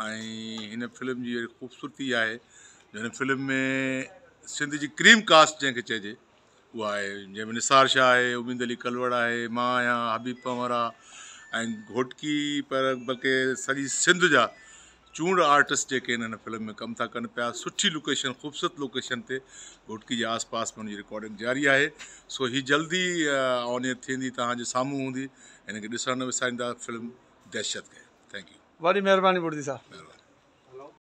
ऐं हिन जी ख़ूबसूरती आहे हिन फ़िल्म में सिंध जी क्रीम कास्ट जंहिंखे चइजे, उहा आहे। जंहिंमें निसार शाह आहे, उमीद अली कलवड़ आहे, माँ आहियाँ, हबीब पंवर। घोटकी पर बल्कि सॼी सिंध जा चूंड आर्टिस्ट जेके फ़िल्म में कमु था कनि पिया। सुठी लोकेशन, ख़ूबसूरत लोकेशन ते घोटकी जे आस पास में हुनजी रिकॉर्डिंग जारी आहे। सो हीअ जल्दी ऑन थींदी, तव्हांजे साम्हूं हूंदी। हिन खे विसारींदा, फ़िल्म दहशत खे। थैंक यू वॾी मेहरबानी बुर्दी साहिबु।